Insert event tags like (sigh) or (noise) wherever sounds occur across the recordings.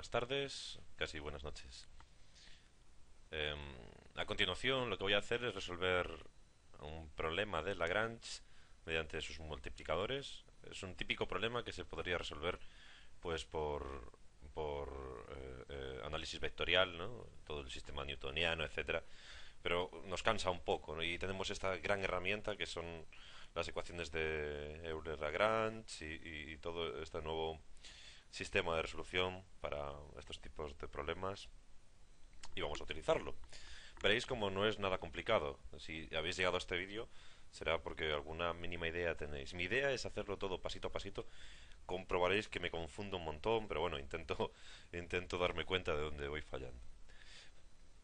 buenas tardes, casi buenas noches. Em, a continuación lo que voy a hacer es resolver un problema de Lagrange mediante sus multiplicadores. Es un típico problema que se podría resolver pues por, por eh, eh, análisis vectorial, ¿no? todo el sistema newtoniano, etcétera, pero nos cansa un poco y tenemos esta gran herramienta que son las ecuaciones de Euler-Lagrange y, y todo este nuevo sistema de resolución para estos tipos de problemas y vamos a utilizarlo. Veréis como no es nada complicado. Si habéis llegado a este vídeo será porque alguna mínima idea tenéis. Mi idea es hacerlo todo pasito a pasito. Comprobaréis que me confundo un montón, pero bueno, intento, (laughs) intento darme cuenta de dónde voy fallando.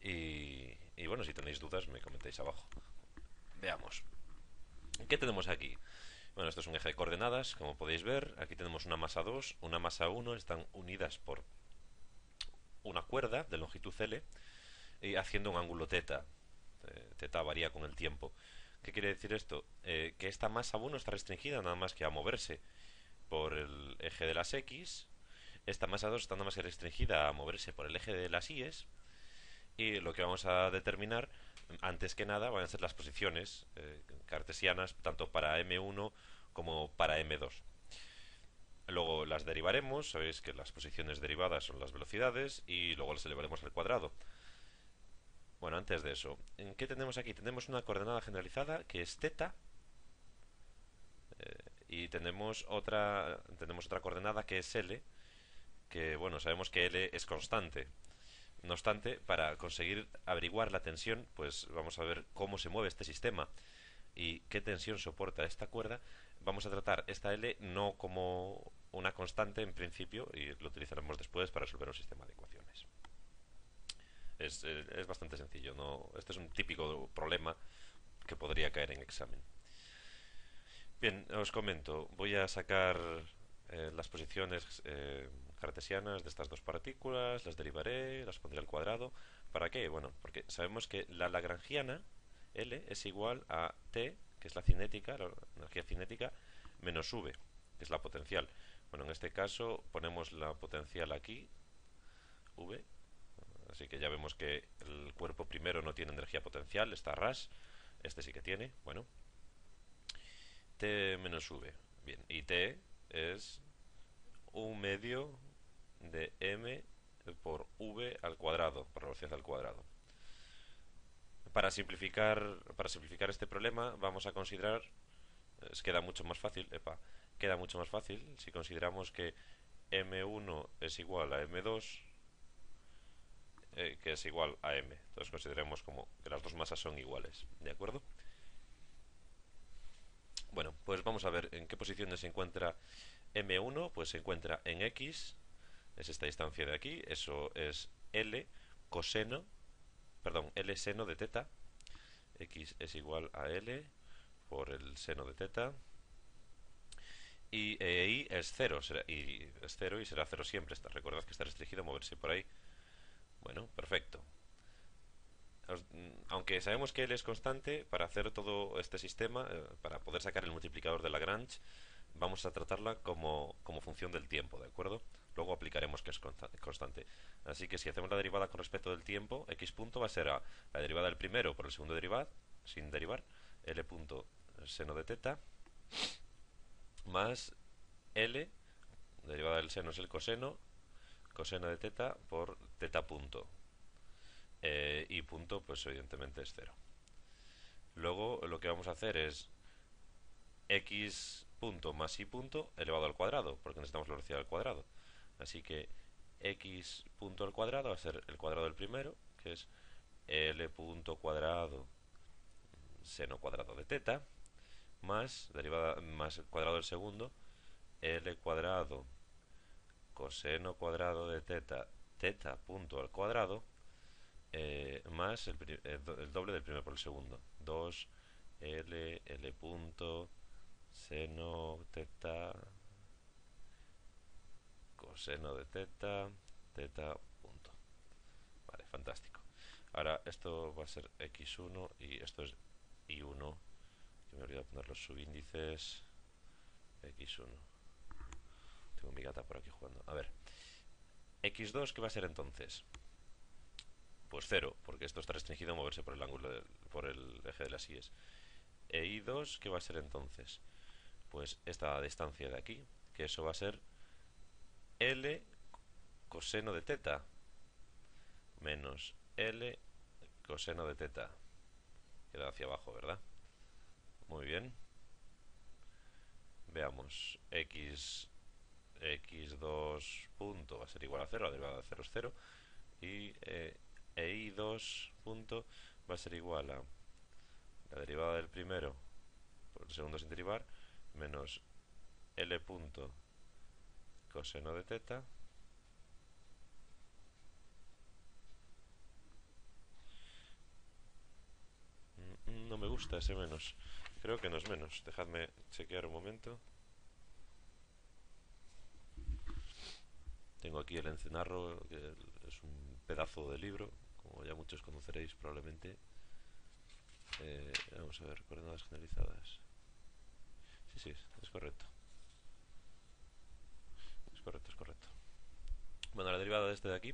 Y, y bueno, si tenéis dudas me comentáis abajo. Veamos. ¿Qué tenemos aquí? Bueno, esto es un eje de coordenadas, como podéis ver. Aquí tenemos una masa 2, una masa 1, están unidas por una cuerda de longitud L y haciendo un ángulo teta. Eh, teta varía con el tiempo. ¿Qué quiere decir esto? Eh, que esta masa 1 está restringida nada más que a moverse por el eje de las X. Esta masa 2 está nada más que restringida a moverse por el eje de las Y. Y lo que vamos a determinar antes que nada van a ser las posiciones eh, cartesianas tanto para M1 como para M2. Luego las derivaremos, sabéis que las posiciones derivadas son las velocidades y luego las elevaremos al cuadrado. Bueno, antes de eso, ¿en qué tenemos aquí? Tenemos una coordenada generalizada que es teta eh, y tenemos otra, tenemos otra coordenada que es L, que bueno, sabemos que L es constante. No obstante, para conseguir averiguar la tensión, pues vamos a ver cómo se mueve este sistema y qué tensión soporta esta cuerda. Vamos a tratar esta L no como una constante en principio y lo utilizaremos después para resolver un sistema de ecuaciones. Es, eh, bastante sencillo, no este es un típico problema que podría caer en examen. Bien, os comento, voy a sacar eh, las posiciones eh, cartesianas de estas dos partículas, las derivaré, las pondré al cuadrado. ¿Para qué? Bueno, porque sabemos que la lagrangiana L es igual a T, que es la cinética, la energía cinética, menos V, que es la potencial. Bueno, en este caso ponemos la potencial aquí, V, así que ya vemos que el cuerpo primero no tiene energía potencial, está ras, este sí que tiene, bueno. T menos V, bien, y T es un medio de m por v al cuadrado, por velocidad al cuadrado. Para simplificar, para simplificar este problema vamos a considerar, es, queda mucho más fácil, epa, queda mucho más fácil si consideramos que m1 es igual a m2 eh, que es igual a m. Entonces consideremos como que las dos masas son iguales, ¿de acuerdo? Bueno, pues vamos a ver en qué posiciones se encuentra m1, pues se encuentra en x, es esta distancia de aquí, eso es L coseno, perdón, L seno de teta, x es igual a L por el seno de teta, y e, I es cero, y es cero y será cero siempre, está, recordad que está restringido a moverse por ahí. Bueno, perfecto. Aunque sabemos que L es constante, para hacer todo este sistema, eh, para poder sacar el multiplicador de Lagrange, vamos a tratarla como, como función del tiempo, ¿de acuerdo? Luego aplicaremos que es constante. Así que si hacemos la derivada con respecto del tiempo, x punto va a ser la derivada del primero por el segundo derivado, sin derivar, l punto seno de teta, más l, derivada del seno es el coseno, coseno de teta por teta punto. Eh, y punto, pues evidentemente es cero. Luego lo que vamos a hacer es x punto más y punto elevado al cuadrado, porque necesitamos la velocidad al cuadrado. Así que x punto al cuadrado va a ser el cuadrado del primero, que es l punto cuadrado seno cuadrado de teta, más, derivada, más el cuadrado del segundo, l cuadrado coseno cuadrado de teta, teta punto al cuadrado, eh, más el, el, doble del primero por el segundo, 2 l, l punto, seno, teta, coseno de teta, teta punto. Vale, fantástico. Ahora esto va a ser x1 y esto es y1, que me he olvidado poner los subíndices x1. Tengo mi gata por aquí jugando. A ver, x2, ¿qué va a ser entonces? Pues 0, porque esto está restringido a moverse por el ángulo por el eje de las IES. E y2, ¿qué va a ser entonces? Pues esta distancia de aquí, que eso va a ser L coseno de teta menos L coseno de teta. Queda hacia abajo, ¿verdad? Muy bien. Veamos, x, x2 punto va a ser igual a 0, la derivada de 0 es 0, y eh, e y2 punto va a ser igual a la derivada del primero por el segundo sin derivar, menos L punto coseno de teta. Mm, no me gusta ese menos. Creo que no es menos. Dejadme chequear un momento. Tengo aquí el encenarro que es un pedazo de libro como ya muchos conoceréis probablemente. Eh, vamos a ver, coordenadas generalizadas. Sí, sí, es correcto correcto, es correcto. De este de aquí,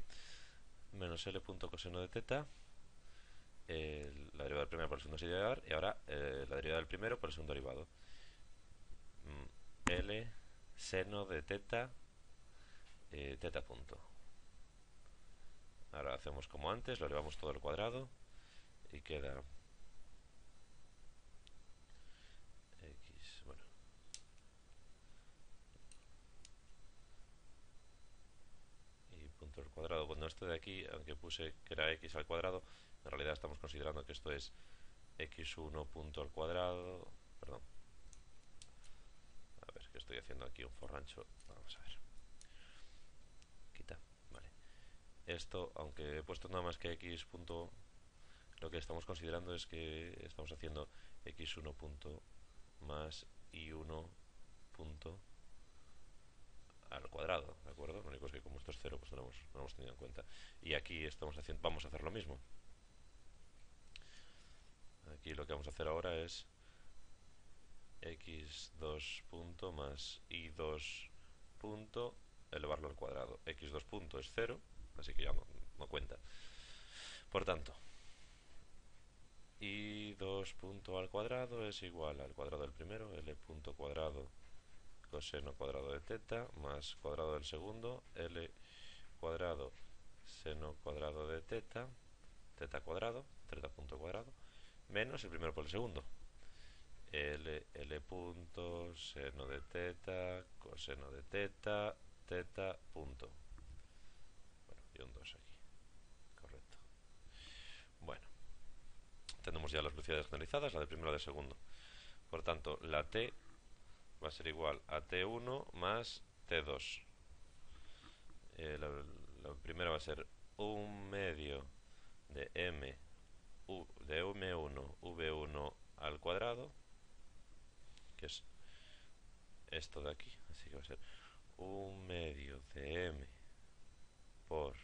menos L punto coseno de teta, la derivada del primero por el segundo sin derivar, y ahora eh, la derivada del primero por el segundo derivado. L seno de teta, eh, teta punto. Ahora hacemos como antes, lo elevamos todo al cuadrado y queda el cuadrado. Bueno, esto de aquí, aunque puse que era x al cuadrado, en realidad estamos considerando que esto es x1 punto al cuadrado. Perdón. A ver, que estoy haciendo aquí un forrancho. Vamos a ver. Quita. Vale. Esto, aunque he puesto nada más que x punto, lo que estamos considerando es que estamos haciendo x1 punto más y1 punto al cuadrado, ¿de acuerdo? Lo único es que como esto es cero, pues no lo hemos, no lo hemos tenido en cuenta. Y aquí estamos haciendo, vamos a hacer lo mismo. Aquí lo que vamos a hacer ahora es x2 punto más y2 punto elevarlo al cuadrado. x2 punto es 0, así que ya no, no cuenta. Por tanto, y2 punto al cuadrado es igual al cuadrado del primero, l punto cuadrado coseno cuadrado de teta más cuadrado del segundo, L cuadrado seno cuadrado de teta, teta cuadrado, teta punto cuadrado, menos el primero por el segundo. L, L punto, seno de teta, coseno de teta, teta punto. Bueno, y un 2 aquí. Correcto. Bueno, tenemos ya las velocidades generalizadas, la del primero y la del segundo. Por tanto, la T va a ser igual a T1 más T2. Eh, la, primera va a ser un medio de M de M1 V1 al cuadrado, que es esto de aquí. Así que va a ser un medio de M por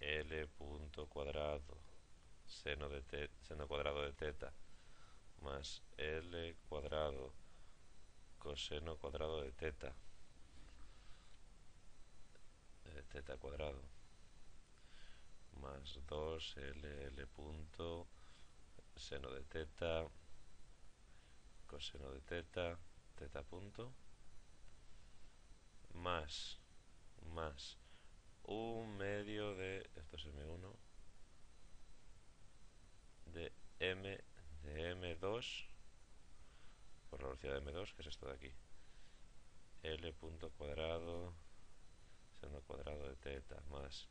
L punto cuadrado seno, de seno cuadrado de teta más L cuadrado coseno cuadrado de teta. De teta cuadrado. Más 2 ll punto seno de teta coseno de teta teta punto. Más más un medio de esto es m1 de m de m2 por la velocidad de m2, que es esto de aquí. L punto cuadrado seno cuadrado de teta más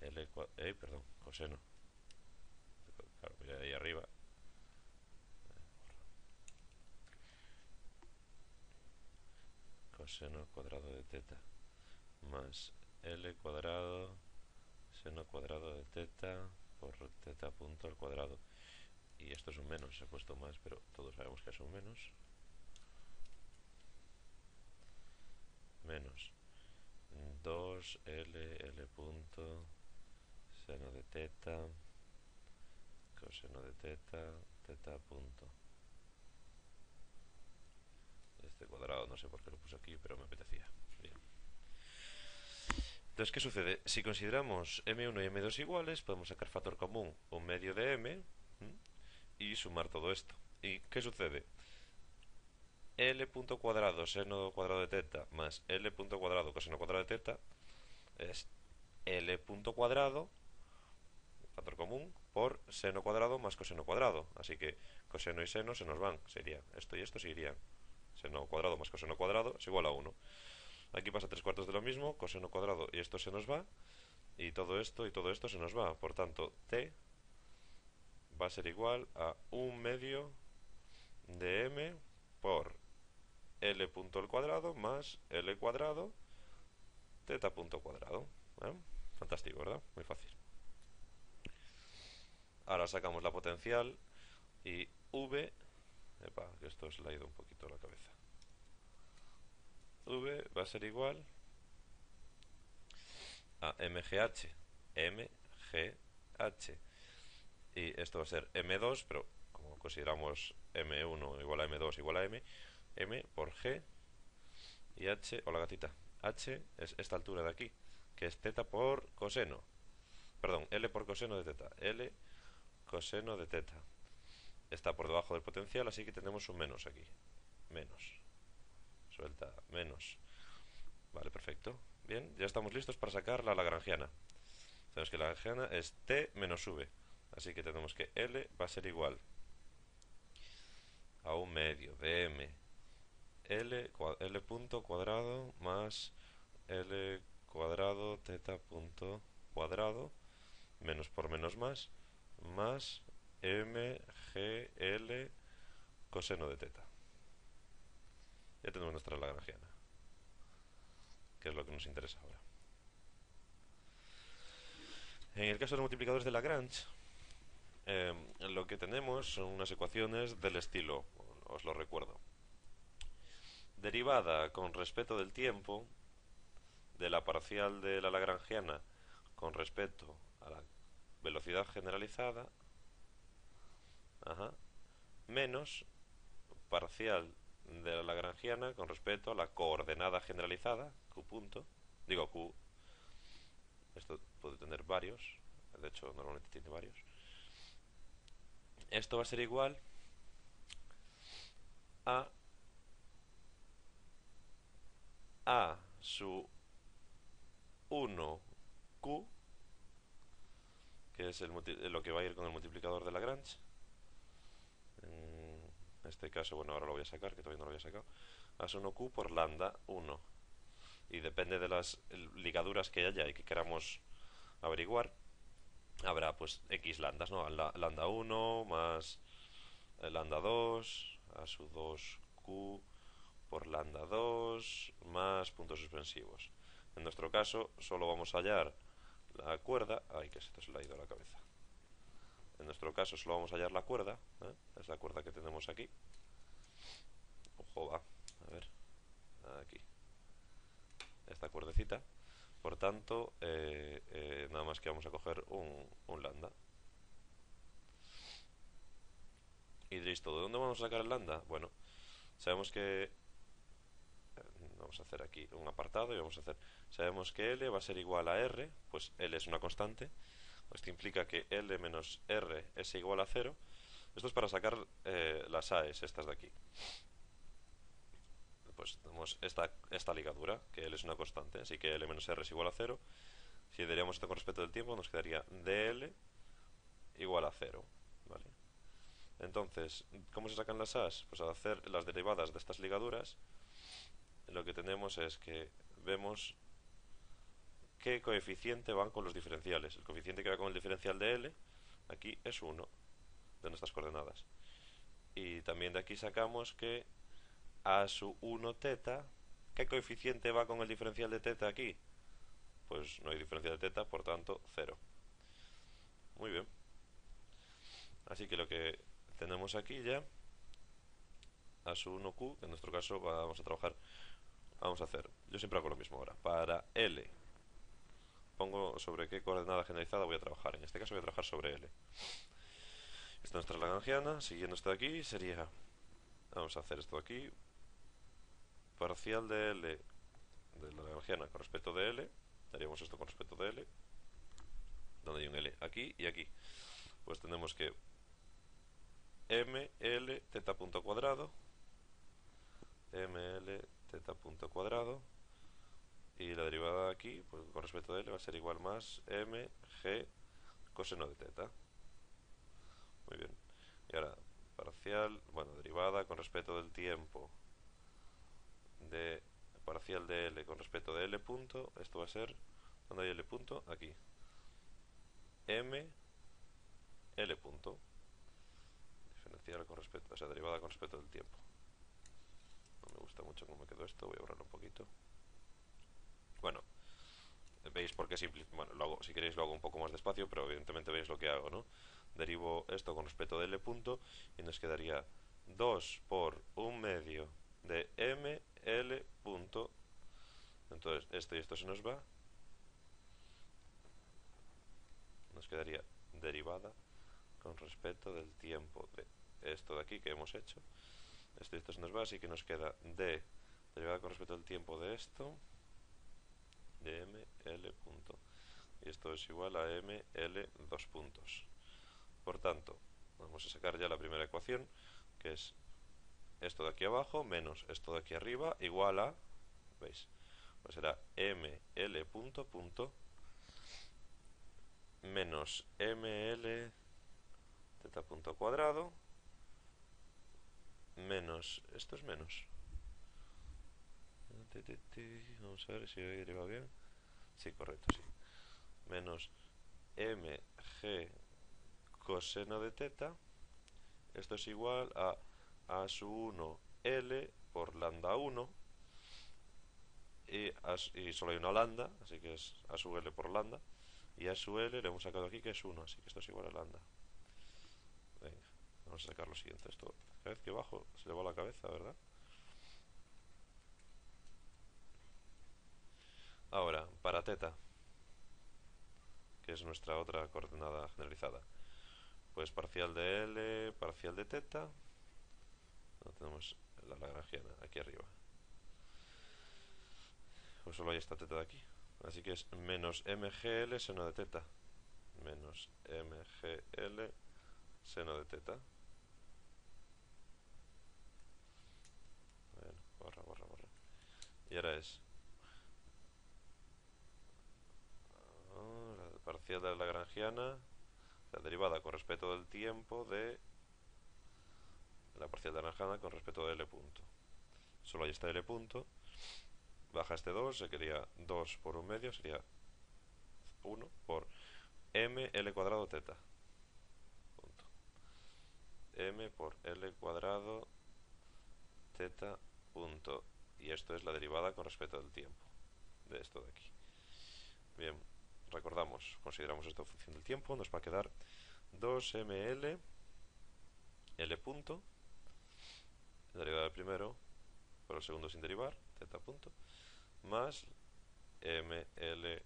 L cuadrado, eh, perdón, coseno. Claro, voy ahí arriba. Coseno cuadrado de teta más L cuadrado seno cuadrado de teta por teta punto al cuadrado y esto es un menos, he puesto más, pero todos sabemos que es un menos. Menos 2L, L punto, seno de teta, coseno de teta, teta punto. Este cuadrado no sé por qué lo puse aquí, pero me apetecía. Bien. Entonces, ¿qué sucede? Si consideramos m1 y m2 iguales, podemos sacar factor común un medio de m y sumar todo esto. ¿Y qué sucede? L punto cuadrado seno cuadrado de teta más L punto cuadrado coseno cuadrado de teta es L punto cuadrado, factor común, por seno cuadrado más coseno cuadrado. Así que coseno y seno se nos van. Sería esto y esto se irían. Seno cuadrado más coseno cuadrado es igual a 1. Aquí pasa tres cuartos de lo mismo, coseno cuadrado y esto se nos va. Y todo esto y todo esto se nos va. Por tanto, t va a ser igual a un medio de m por L punto al cuadrado más L cuadrado teta punto cuadrado. ¿eh? Fantástico, ¿verdad? Muy fácil. Ahora sacamos la potencial y V, epa, que esto se le ha ido un poquito a la cabeza. V va a ser igual a MGH, MGH. Y esto va a ser M2, pero como consideramos M1 igual a M2 igual a M, M por G y H, o la gatita, H es esta altura de aquí, que es teta por coseno. Perdón, L por coseno de teta. L coseno de teta. Está por debajo del potencial, así que tenemos un menos aquí. Menos. Suelta, menos. Vale, perfecto. Bien, ya estamos listos para sacar la lagrangiana. Sabemos que la lagrangiana es T menos V. Así que tenemos que L va a ser igual a un medio de M L, L punto cuadrado más L cuadrado teta punto cuadrado menos por menos más más m g l coseno de teta. Ya tenemos nuestra lagrangiana, que es lo que nos interesa ahora. En el caso de los multiplicadores de Lagrange, eh, lo que tenemos son unas ecuaciones del estilo, os lo recuerdo. Derivada con respecto del tiempo de la parcial de la lagrangiana con respecto a la velocidad generalizada menos parcial de la lagrangiana con respecto a la coordenada generalizada q punto digo q esto puede tener varios de hecho normalmente tiene varios esto va a ser igual a a su 1q, que es el lo que va a ir con el multiplicador de Lagrange. En este caso, bueno, ahora lo voy a sacar, que todavía no lo había sacado. Es 1q por lambda 1. Y depende de las ligaduras que haya y que queramos averiguar, habrá pues x lambdas, ¿no? Lambda 1 más eh, lambda 2 a su 2q por lambda 2 más puntos suspensivos. En nuestro caso, solo vamos a hallar la cuerda. Ay, que esto se le ha ido a la cabeza. En nuestro caso, solo vamos a hallar la cuerda. ¿eh? Es la cuerda que tenemos aquí. Ojo, va. A ver. Aquí. Esta cuerdecita. Por tanto, eh, eh, nada más que vamos a coger un, lambda. Y listo. ¿De dónde vamos a sacar el lambda? Bueno, sabemos que vamos a hacer aquí un apartado y vamos a hacer, sabemos que L va a ser igual a R, pues L es una constante, esto implica que L menos R es igual a 0, esto es para sacar eh, las AES, estas de aquí. Pues tenemos esta, esta ligadura, que L es una constante, así que L menos R es igual a 0. Si daríamos esto con respecto del tiempo, nos quedaría DL igual a 0. ¿vale? Entonces, ¿cómo se sacan las AS? Pues al hacer las derivadas de estas ligaduras, lo que tenemos es que vemos qué coeficiente van con los diferenciales. El coeficiente que va con el diferencial de L, aquí es 1 de nuestras coordenadas. Y también de aquí sacamos que a su 1 teta, ¿qué coeficiente va con el diferencial de teta aquí? Pues no hay diferencial de teta, por tanto, 0. Muy bien. Así que lo que tenemos aquí ya, a su 1q, en nuestro caso vamos a trabajar Vamos a hacer, yo siempre hago lo mismo ahora. Para L, pongo sobre qué coordenada generalizada voy a trabajar. En este caso voy a trabajar sobre L. Esta es nuestra lagrangiana. Siguiendo esto de aquí sería, vamos a hacer esto aquí. Parcial de L de la lagrangiana con respecto de L haríamos esto con respecto de L, donde hay un L, aquí y aquí. Pues tenemos que ml teta punto cuadrado, ml teta punto cuadrado, y la derivada de aquí, pues con respecto de L, va a ser igual más mg coseno de teta. Muy bien. Y ahora, parcial, bueno, derivada con respecto del tiempo de parcial de L con respecto de L punto, esto va a ser, ¿dónde hay L punto? Aquí. M L punto. Diferencial con respecto, o sea, derivada con respecto del tiempo. No me gusta mucho cómo me quedó esto, voy a borrarlo un poquito. Bueno, veis por qué simple, bueno, lo hago, si queréis lo hago un poco más despacio, pero evidentemente veis lo que hago, ¿no? Derivo esto con respecto de L punto y nos quedaría 2 por un medio de M L punto. Entonces esto y esto se nos va. Nos quedaría derivada con respecto del tiempo de esto de aquí que hemos hecho. Esto y esto se nos va, así que nos queda d derivada con respecto al tiempo de esto de m punto. Y esto es igual a m l dos puntos. Por tanto, vamos a sacar ya la primera ecuación, que es esto de aquí abajo menos esto de aquí arriba igual a, ¿veis? Pues será ml punto punto menos ml teta punto cuadrado menos, esto es menos. Vamos a ver si va bien. Sí, correcto, sí. Menos mg coseno de teta. Esto es igual a a su 1 L por lambda 1 y, solo hay una lambda, así que es a su L por lambda y a su L le hemos sacado aquí que es 1, así que esto es igual a lambda. Venga, vamos a sacar lo siguiente. Esto, cada vez que bajo se le va la cabeza, ¿verdad? Ahora, para teta, que es nuestra otra coordenada generalizada. Pues parcial de L, parcial de teta, tenemos la lagrangiana aquí arriba. Pues solo hay esta teta de aquí. Así que es menos mgl seno de teta. Menos mgl seno de teta. Bueno, borra, borra, borra. Y ahora es la parcial de la lagrangiana, la derivada con respecto del tiempo de la parcial de naranjada con respecto a L punto. Solo hay este L punto. Baja este 2, se quería 2 por un medio, sería 1 por m L cuadrado teta. Punto. m por L cuadrado teta punto. Y esto es la derivada con respecto al tiempo de esto de aquí. Bien, recordamos, consideramos esta función del tiempo, nos va a quedar 2ml L punto la derivada del primero por el segundo sin derivar, z punto, más ml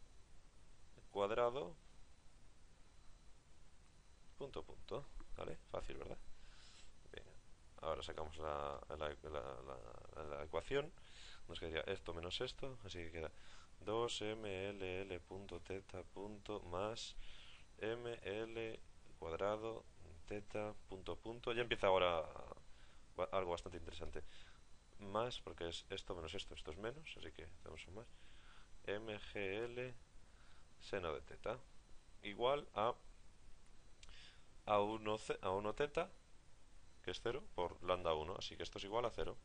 cuadrado punto punto. ¿Vale? Fácil, ¿verdad? Ahora sacamos la, la, ecuación. Nos quedaría esto menos esto, así que queda 2mll punto teta punto más ml cuadrado teta punto punto. Ya empieza ahora algo bastante interesante. Más, porque es esto menos esto, esto es menos, así que tenemos un más. mgl seno de teta igual a a 1, a 1 teta, que es 0, por lambda 1, así que esto es igual a 0.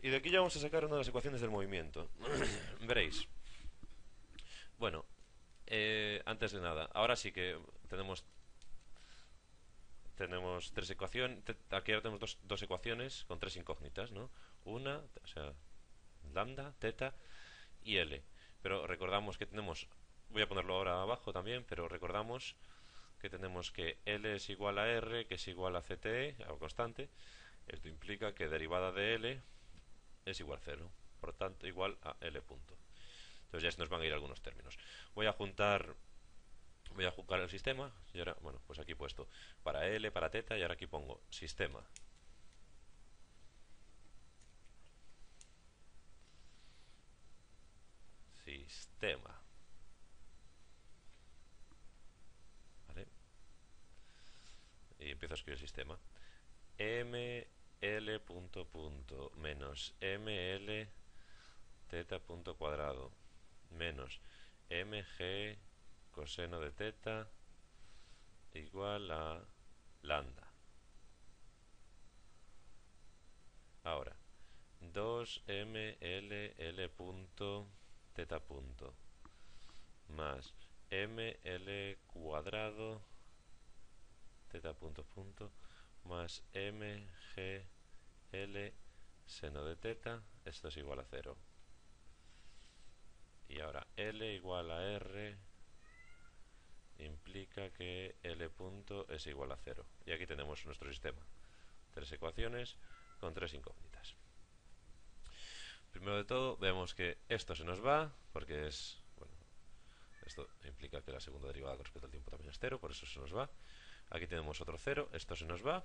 Y de aquí ya vamos a sacar una de las ecuaciones del movimiento. (coughs) Veréis. Bueno, eh, antes de nada, ahora sí que tenemos tenemos tres ecuaciones, aquí ahora tenemos dos, dos, ecuaciones con tres incógnitas, ¿no? Una, o sea, lambda, teta y L. Pero recordamos que tenemos, voy a ponerlo ahora abajo también, pero recordamos que tenemos que L es igual a R, que es igual a CTE, algo constante. Esto implica que derivada de L es igual a 0, por tanto igual a L punto. Entonces ya se nos van a ir algunos términos. Voy a juntar voy a jugar el sistema y ahora, bueno, pues aquí he puesto para L, para teta y ahora aquí pongo sistema. Sistema. ¿Vale? Y empiezo a escribir sistema. ml punto punto menos ml teta punto cuadrado menos mg coseno de teta igual a lambda. Ahora, 2mll punto teta punto más ml cuadrado teta punto punto más mgl seno de teta, esto es igual a 0. Y ahora L igual a R implica que L punto es igual a 0. Y aquí tenemos nuestro sistema. Tres ecuaciones con tres incógnitas. Primero de todo, vemos que esto se nos va, porque es... Bueno, esto implica que la segunda derivada con respecto al tiempo también es 0, por eso se nos va. Aquí tenemos otro 0, esto se nos va.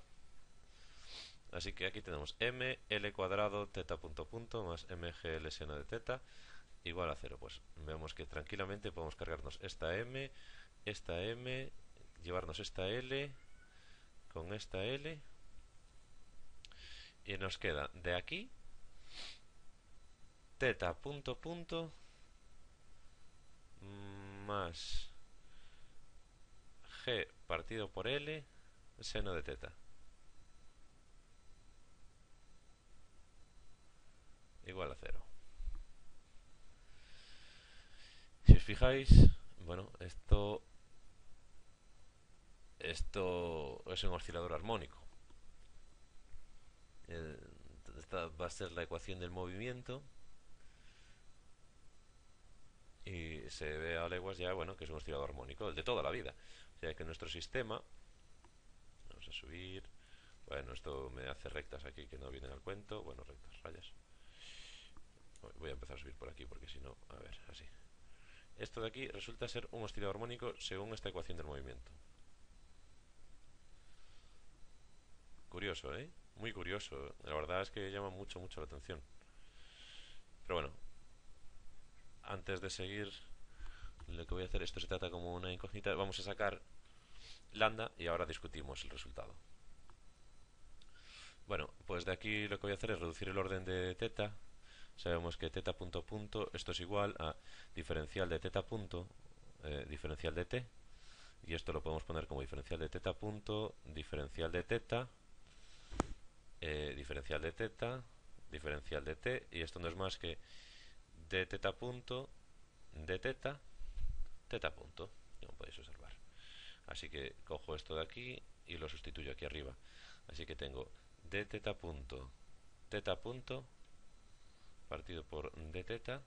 Así que aquí tenemos m, l cuadrado, teta punto punto, más mgl seno de teta, igual a 0. Pues vemos que tranquilamente podemos cargarnos esta m, esta m, llevarnos esta l con esta l y nos queda de aquí teta punto punto más g partido por l seno de teta. Igual a cero. Si os fijáis bueno esto esto es un oscilador armónico. Esta va a ser la ecuación del movimiento. Y se ve a leguas ya bueno que es un oscilador armónico el de toda la vida. O sea que nuestro sistema vamos a subir bueno esto me hace rectas aquí que no vienen al cuento bueno rectas rayas. Voy a empezar a subir por aquí porque si no a ver así. Esto de aquí resulta ser un oscilador armónico según esta ecuación del movimiento curioso eh muy curioso. La verdad es que llama mucho, mucho la atención. Pero bueno, antes de seguir, lo que voy a hacer, esto se trata como una incógnita, vamos a sacar lambda y ahora discutimos el resultado. Bueno, pues de aquí lo que voy a hacer es reducir el orden de teta. Sabemos que teta punto punto, esto es igual a diferencial de teta punto, eh, diferencial de t. Y esto lo podemos poner como diferencial de teta punto, diferencial de teta, eh, diferencial de teta, diferencial de t, y esto no es más que de teta punto, de teta, teta punto, como podéis observar. Así que cojo esto de aquí y lo sustituyo aquí arriba. Así que tengo de teta punto, teta punto, partido por d teta,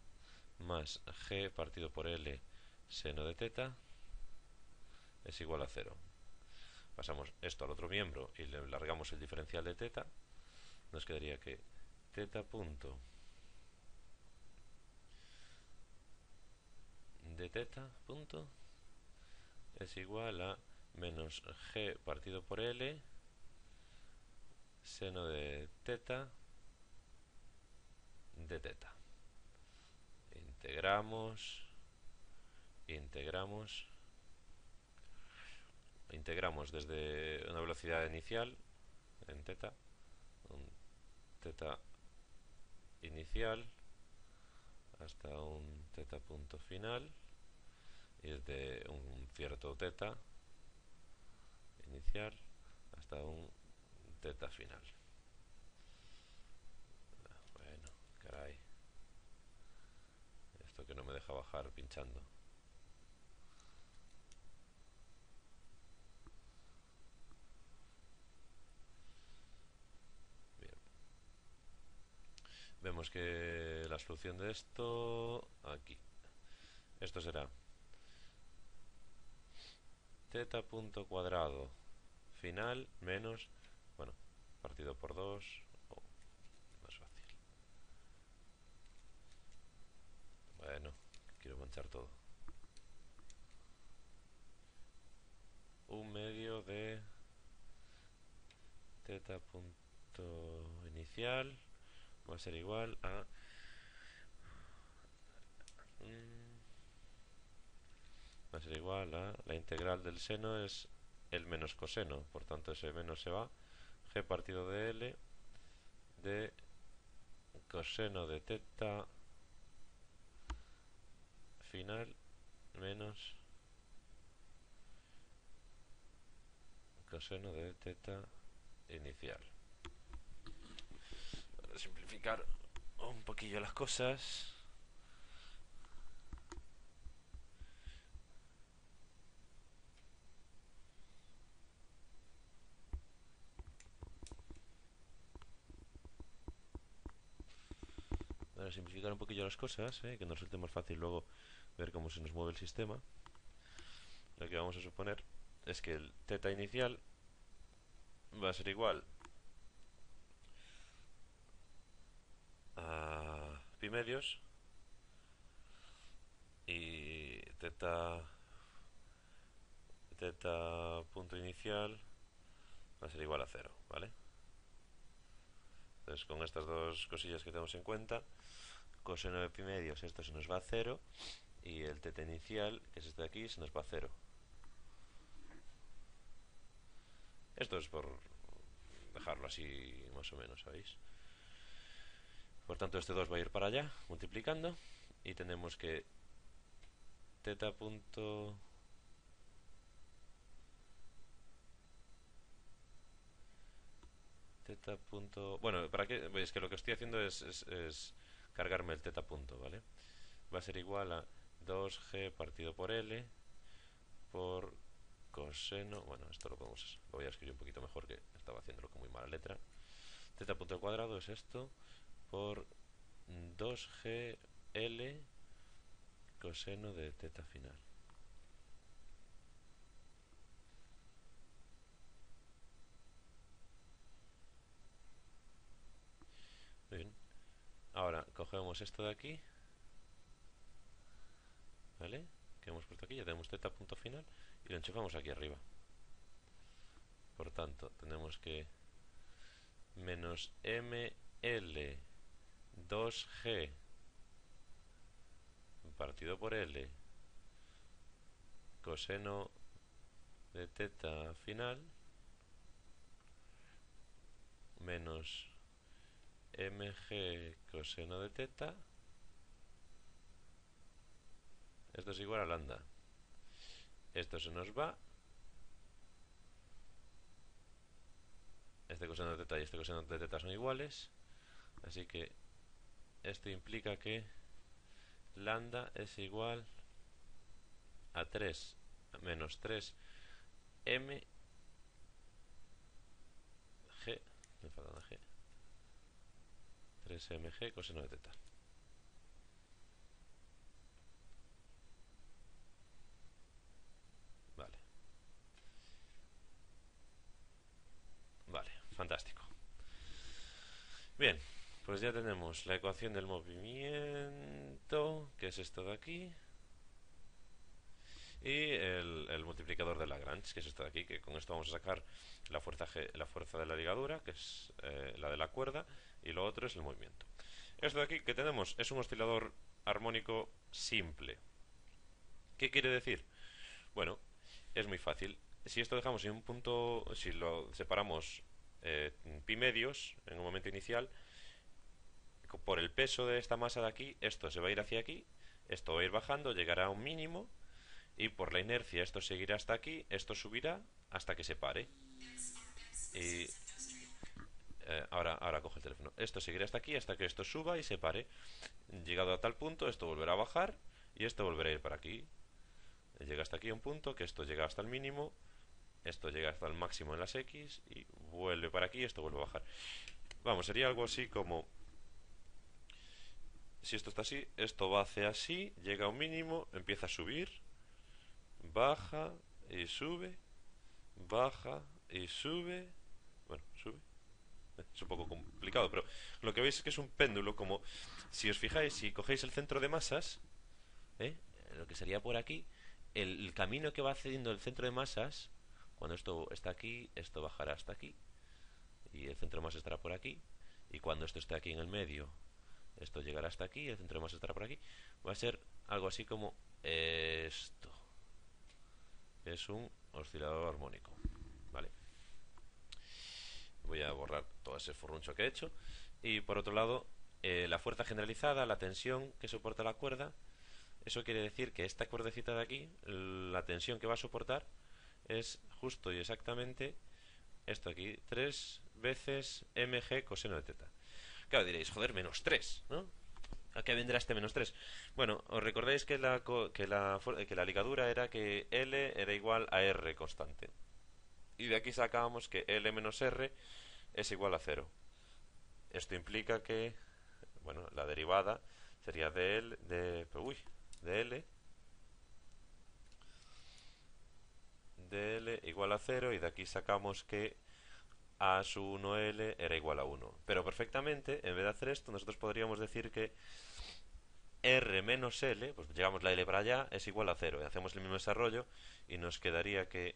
más g partido por l seno de teta, es igual a cero. Pasamos esto al otro miembro y le largamos el diferencial de teta, nos quedaría que teta punto de teta punto es igual a menos g partido por l seno de teta de teta. Integramos integramos integramos desde una velocidad inicial en teta teta inicial hasta un teta punto final y desde un cierto teta inicial hasta un teta final. Bueno, caray. Esto que no me deja bajar pinchando. Vemos que la solución de esto aquí. Esto será. Teta punto cuadrado final menos bueno partido por 2 más fácil. Bueno quiero manchar todo. Un medio de teta punto inicial va a ser igual a... Mm, igual a la integral del seno es el menos coseno, por tanto ese menos se va, g partido de L de coseno de teta final menos coseno de teta inicial. Simplificar un poquillo las cosas, para simplificar un poquillo las cosas, ¿eh? que nos resulte más fácil luego ver cómo se nos mueve el sistema, lo que vamos a suponer es que el teta inicial va a ser igual a pi y teta teta punto inicial va a ser igual a cero, ¿vale? Entonces con estas dos cosillas que tenemos en cuenta, coseno de pi medios esto se nos va a cero y el teta inicial, que es este de aquí, se nos va a cero. Esto es por dejarlo así más o menos, ¿sabéis? Por tanto, este 2 va a ir para allá, multiplicando, y tenemos que teta punto teta punto bueno para qué es que lo que estoy haciendo es, es, cargarme el teta punto vale va a ser igual a 2g partido por l por coseno, bueno, esto lo podemos, lo voy a escribir un poquito mejor que estaba haciéndolo con muy mala letra. Teta punto al cuadrado es esto por 2gl coseno de teta final. Bien. Ahora cogemos esto de aquí. ¿Vale? Que hemos puesto aquí, ya tenemos teta punto final y lo enchufamos aquí arriba. Por tanto, tenemos que menos ml 2g partido por l. Coseno de teta final. Menos mg coseno de teta. Esto es igual a lambda. Esto se nos va. Este coseno de teta y este coseno de teta son iguales. Así que esto implica que lambda es igual a 3 menos 3 m g, me falta una g, 3 mg coseno de teta. Fantástico. Bien, pues ya tenemos la ecuación del movimiento, que es esto de aquí, y el, multiplicador de Lagrange, que es esto de aquí, que con esto vamos a sacar la fuerza, la fuerza de la ligadura, que es eh, la de la cuerda, y lo otro es el movimiento. Esto de aquí que tenemos es un oscilador armónico simple. ¿Qué quiere decir? Bueno, es muy fácil. Si esto dejamos en un punto, si lo separamos eh, pi medios en un momento inicial, por el peso de esta masa de aquí, esto se va a ir hacia aquí, esto va a ir bajando, llegará a un mínimo, y por la inercia esto seguirá hasta aquí, esto subirá hasta que se pare. Y eh, ahora, ahora coge el teléfono. Esto seguirá hasta aquí, hasta que esto suba y se pare. Llegado a tal punto, esto volverá a bajar y esto volverá a ir para aquí. Llega hasta aquí un punto, que esto llega hasta el mínimo, esto llega hasta el máximo en las X y vuelve para aquí, esto vuelve a bajar. Vamos, sería algo así como... Si esto está así, esto va hacia así, llega a un mínimo, empieza a subir, baja y sube, baja y sube, bueno, sube, es un poco complicado, pero lo que veis es que es un péndulo, como si os fijáis, si cogéis el centro de masas, ¿eh? lo que sería por aquí, el, el camino que va haciendo el centro de masas cuando esto está aquí, esto bajará hasta aquí. Y el centro de masa estará por aquí. Y cuando esto esté aquí en el medio, esto llegará hasta aquí, el centro de masa estará por aquí. Va a ser algo así como esto. es un oscilador armónico. ¿Vale? Voy a borrar todo ese forruncho que he hecho. Y por otro lado, eh, la fuerza generalizada, la tensión que soporta la cuerda, eso quiere decir que esta cuerdecita de aquí, la tensión que va a soportar, es justo y exactamente esto aquí, 3 veces mg coseno de teta. Claro, diréis, joder, menos 3, ¿no? ¿A qué vendrá este menos 3? Bueno, os recordáis que la, que la, que la ligadura era que L era igual a R constante. Y de aquí sacábamos que L menos R es igual a 0. Esto implica que, bueno, la derivada sería de L, de, uy, de L de L igual a 0 y de aquí sacamos que A su 1L era igual a 1. Pero perfectamente, en vez de hacer esto, nosotros podríamos decir que R menos L, pues llevamos la L para allá, es igual a 0. Y hacemos el mismo desarrollo y nos quedaría que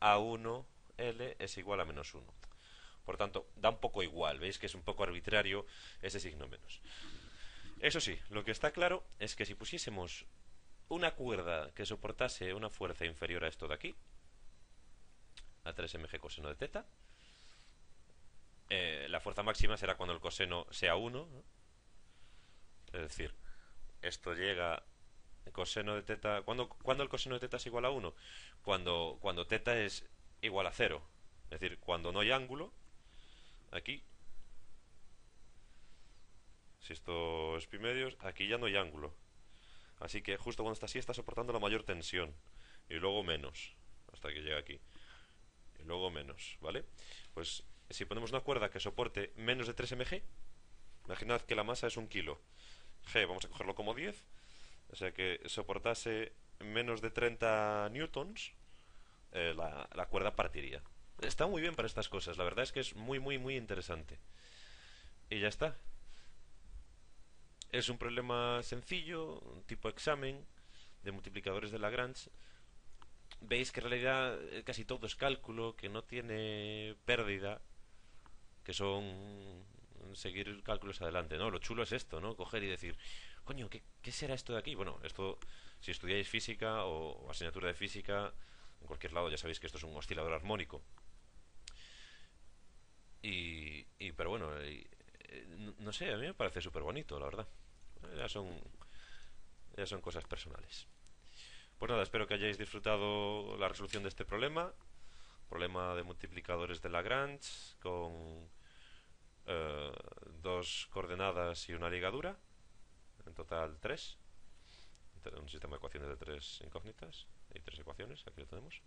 A1L es igual a menos 1. Por tanto, da un poco igual, veis que es un poco arbitrario ese signo menos. Eso sí, lo que está claro es que si pusiésemos una cuerda que soportase una fuerza inferior a esto de aquí, a 3mg coseno de teta, eh, la fuerza máxima será cuando el coseno sea 1, es decir, esto llega coseno de teta, ¿cuándo, ¿cuándo, el coseno de teta es igual a 1? Cuando, cuando teta es igual a 0, es decir, cuando no hay ángulo, aquí, si esto es pi medios, aquí ya no hay ángulo. Así que justo cuando está así está soportando la mayor tensión. Y luego menos, hasta que llega aquí. Y luego menos, ¿vale? Pues si ponemos una cuerda que soporte menos de 3 mg, imaginad que la masa es un kilo. G, vamos a cogerlo como 10. O sea que soportase menos de 30 newtons, eh, la, la cuerda partiría. Está muy bien para estas cosas, la verdad es que es muy, muy, muy interesante. Y ya está. Es un problema sencillo, tipo examen de multiplicadores de Lagrange. Veis que en realidad eh, casi todo es cálculo, que no tiene pérdida, que son seguir cálculos adelante, ¿no? Lo chulo es esto, ¿no? Coger y decir, coño, ¿qué, será esto de aquí? Bueno, esto, si estudiáis física o asignatura de física, en cualquier lado ya sabéis que esto es un oscilador armónico. Y, pero bueno, eh, no, sé, a mí me parece súper bonito, la verdad. Ya son, ya son cosas personales. Pues nada, espero que hayáis disfrutado la resolución de este problema. Problema de multiplicadores de Lagrange con eh, dos coordenadas y una ligadura. En total tres. Un sistema de ecuaciones de tres incógnitas y tres ecuaciones. Aquí lo tenemos.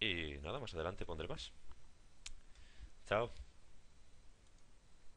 Y nada, más adelante pondré más. Chao.